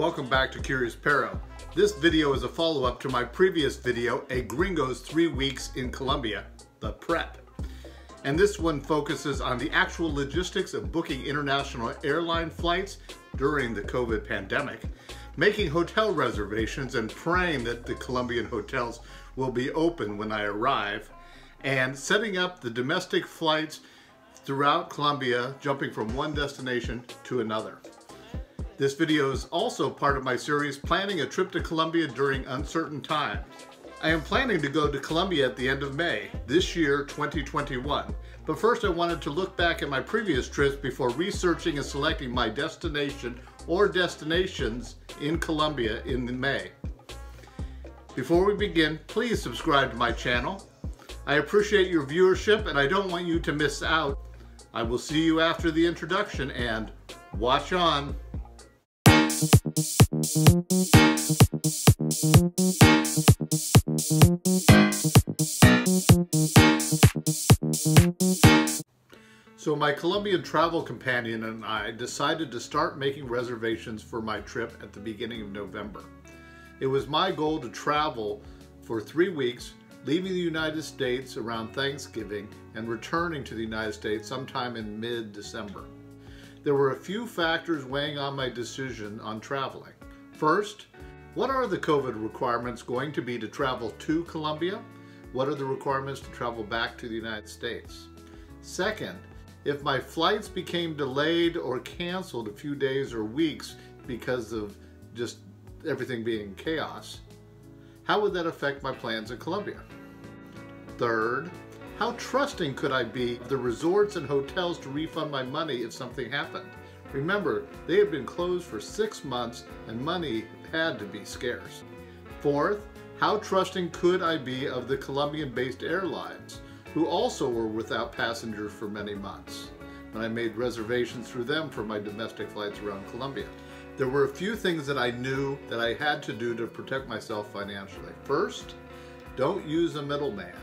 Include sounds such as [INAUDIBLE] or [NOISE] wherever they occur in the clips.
Welcome back to Curious Perro. This video is a follow-up to my previous video, A Gringo's Three Weeks in Colombia, the prep. And this one focuses on the actual logistics of booking international airline flights during the COVID pandemic, making hotel reservations and praying that the Colombian hotels will be open when I arrive, and setting up the domestic flights throughout Colombia, jumping from one destination to another. This video is also part of my series planning a trip to Colombia during uncertain times. I am planning to go to Colombia at the end of May, this year 2021. But first I wanted to look back at my previous trips before researching and selecting my destination or destinations in Colombia in May. Before we begin, please subscribe to my channel. I appreciate your viewership and I don't want you to miss out. I will see you after the introduction and watch on. So my Colombian travel companion and I decided to start making reservations for my trip at the beginning of November. It was my goal to travel for three weeks, leaving the United States around Thanksgiving and returning to the United States sometime in mid-December. There were a few factors weighing on my decision on traveling. First, what are the COVID requirements going to be to travel to Colombia? What are the requirements to travel back to the United States? Second, if my flights became delayed or canceled a few days or weeks because of just everything being chaos, how would that affect my plans in Colombia? Third, how trusting could I be of the resorts and hotels to refund my money if something happened? Remember, they had been closed for six months and money had to be scarce. Fourth, how trusting could I be of the Colombian-based airlines, who also were without passengers for many months, when I made reservations through them for my domestic flights around Colombia. There were a few things that I knew that I had to do to protect myself financially. First, don't use a middleman.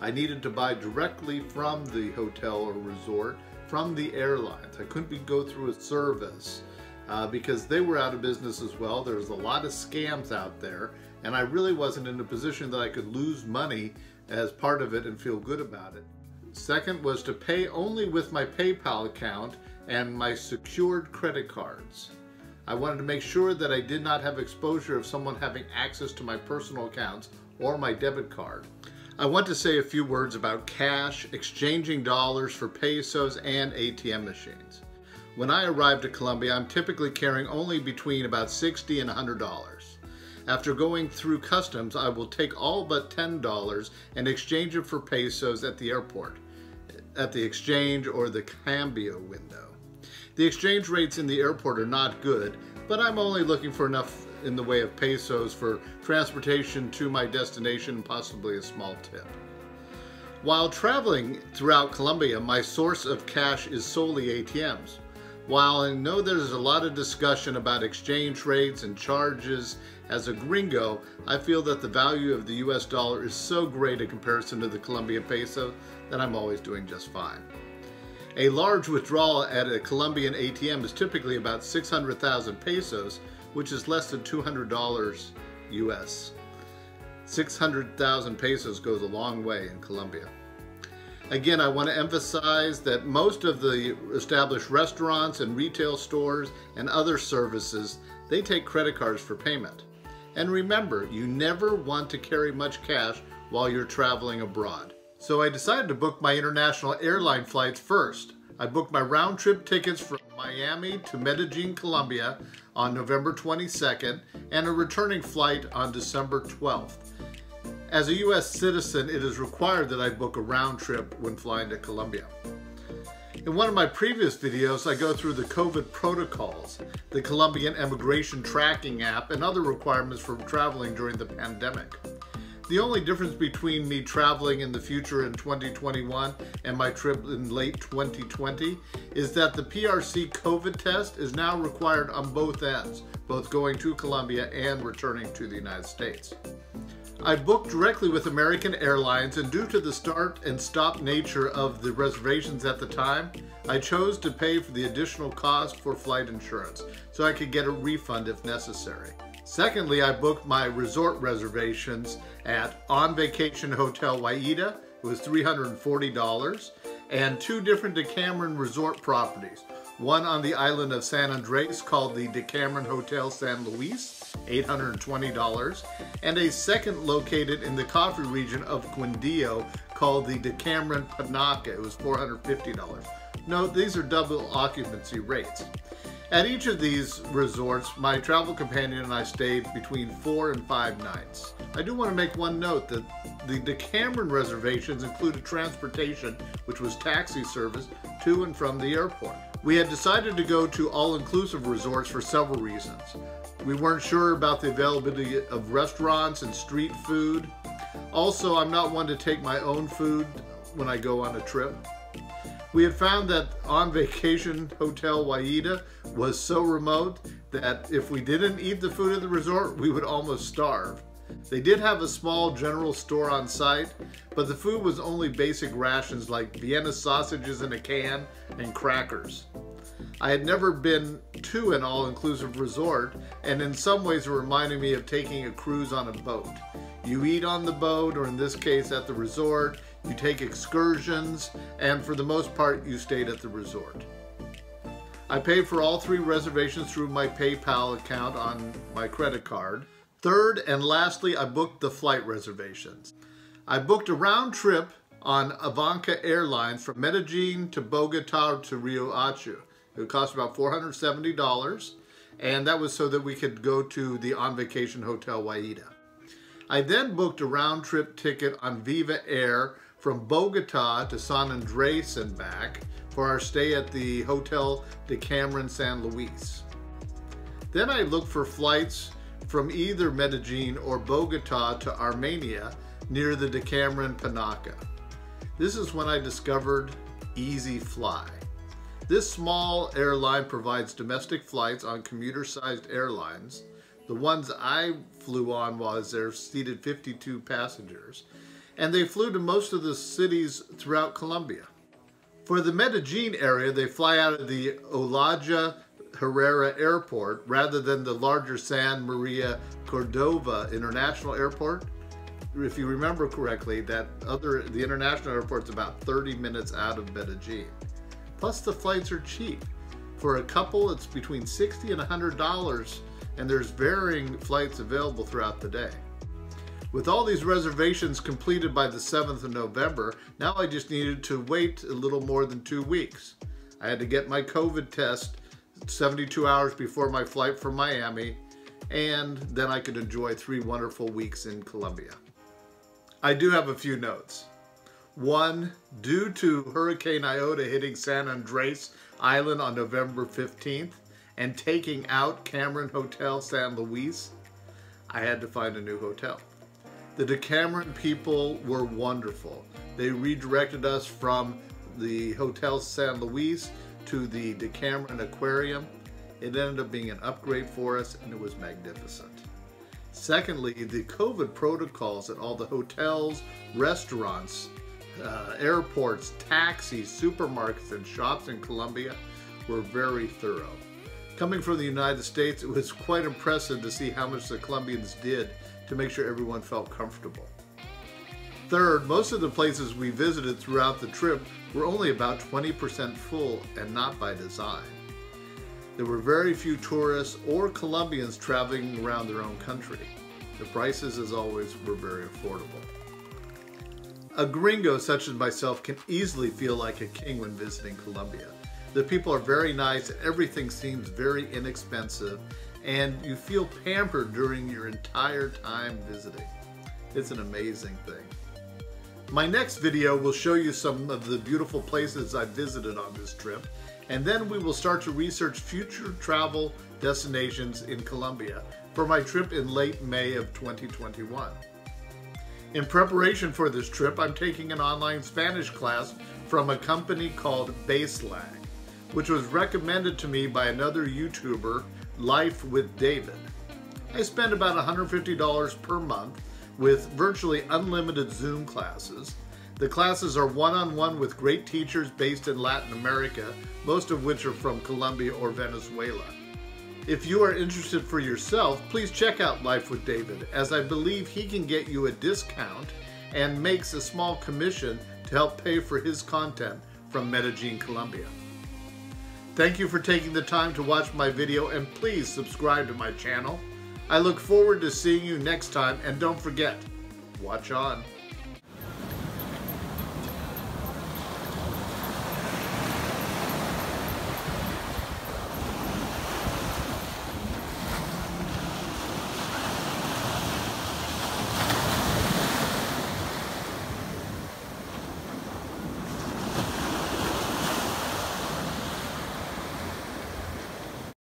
I needed to buy directly from the hotel or resort, from the airlines. I couldn't be, go through a service uh, because they were out of business as well. There's a lot of scams out there and I really wasn't in a position that I could lose money as part of it and feel good about it. Second was to pay only with my PayPal account and my secured credit cards. I wanted to make sure that I did not have exposure of someone having access to my personal accounts or my debit card. I want to say a few words about cash, exchanging dollars for pesos, and ATM machines. When I arrive to Colombia, I'm typically carrying only between about 60 and $100. After going through customs, I will take all but $10 and exchange it for pesos at the airport, at the exchange or the cambio window. The exchange rates in the airport are not good, but I'm only looking for enough in the way of pesos for transportation to my destination possibly a small tip. While traveling throughout Colombia, my source of cash is solely ATMs. While I know there's a lot of discussion about exchange rates and charges, as a gringo, I feel that the value of the US dollar is so great in comparison to the Colombian peso that I'm always doing just fine. A large withdrawal at a Colombian ATM is typically about 600,000 pesos, which is less than $200 US. 600,000 pesos goes a long way in Colombia. Again, I want to emphasize that most of the established restaurants and retail stores and other services, they take credit cards for payment. And remember, you never want to carry much cash while you're traveling abroad. So I decided to book my international airline flights first. I booked my round trip tickets from Miami to Medellin, Colombia on November 22nd and a returning flight on December 12th. As a U.S. citizen, it is required that I book a round trip when flying to Colombia. In one of my previous videos, I go through the COVID protocols, the Colombian immigration tracking app, and other requirements for traveling during the pandemic. The only difference between me traveling in the future in 2021 and my trip in late 2020 is that the PRC COVID test is now required on both ends, both going to Colombia and returning to the United States. I booked directly with American Airlines and due to the start and stop nature of the reservations at the time, I chose to pay for the additional cost for flight insurance so I could get a refund if necessary. Secondly, I booked my resort reservations at On Vacation Hotel Wayira. It was $340 and two different Decameron resort properties. One on the island of San Andres called the Decameron Hotel San Luis, $820, and a second located in the coffee region of Quindío called the Decameron Panaca. It was $450. Note, these are double occupancy rates. At each of these resorts, my travel companion and I stayed between four and five nights. I do want to make one note that the Decameron reservations included transportation, which was taxi service, to and from the airport. We had decided to go to all-inclusive resorts for several reasons. We weren't sure about the availability of restaurants and street food. Also, I'm not one to take my own food when I go on a trip. We had found that on vacation Hotel Wayira was so remote that if we didn't eat the food at the resort, we would almost starve. They did have a small general store on site, but the food was only basic rations like Vienna sausages in a can and crackers. I had never been to an all-inclusive resort, and in some ways it reminded me of taking a cruise on a boat. You eat on the boat, or in this case at the resort, you take excursions, and for the most part you stayed at the resort. I paid for all three reservations through my PayPal account on my credit card. Third and lastly, I booked the flight reservations. I booked a round trip on Avianca Airlines from Medellin to Bogota to Riohacha. It cost about $470, and that was so that we could go to the On Vacation Hotel Wayira. I then booked a round trip ticket on Viva Air from Bogota to San Andres and back for our stay at the Hotel Decameron San Luis. Then I looked for flights from either Medellin or Bogota to Armenia near the Decameron Panaca. This is when I discovered Easy Fly. This small airline provides domestic flights on commuter-sized airlines. The ones I flew on was there seated 52 passengers, and they flew to most of the cities throughout Colombia. For the Medellin area, they fly out of the Olaya Herrera Airport rather than the larger San Maria Cordova International Airport. If you remember correctly, that other the international airport's about 30 minutes out of Medellin. Plus the flights are cheap. For a couple, it's between 60 and $100 and there's varying flights available throughout the day. With all these reservations completed by the 7th of November, now I just needed to wait a little more than two weeks. I had to get my COVID test 72 hours before my flight from Miami, and then I could enjoy three wonderful weeks in Colombia. I do have a few notes. One, due to Hurricane Iota hitting San Andres Island on November 15th and taking out Cameron Hotel San Luis, I had to find a new hotel. The Decameron people were wonderful. They redirected us from the Hotel San Luis to the Decameron Aquarium. It ended up being an upgrade for us and it was magnificent. Secondly, the COVID protocols at all the hotels, restaurants, uh, airports, taxis, supermarkets, and shops in Colombia were very thorough. Coming from the United States, it was [LAUGHS] quite impressive to see how much the Colombians did to make sure everyone felt comfortable. Third, most of the places we visited throughout the trip were only about 20% full and not by design. There were very few tourists or Colombians traveling around their own country. The prices, as always, were very affordable. A gringo such as myself can easily feel like a king when visiting Colombia. The people are very nice, and everything seems very inexpensive, and you feel pampered during your entire time visiting. It's an amazing thing. My next video will show you some of the beautiful places I visited on this trip, and then we will start to research future travel destinations in Colombia for my trip in late May of 2021. In preparation for this trip, I'm taking an online Spanish class from a company called Baselang, which was recommended to me by another YouTuber, Life with David. I spend about $150 per month with virtually unlimited Zoom classes. The classes are one on one with great teachers based in Latin America, most of which are from Colombia or Venezuela. If you are interested for yourself, please check out Life with David, as I believe he can get you a discount and makes a small commission to help pay for his content from Medellin, Colombia. Thank you for taking the time to watch my video and please subscribe to my channel. I look forward to seeing you next time and don't forget, watch on.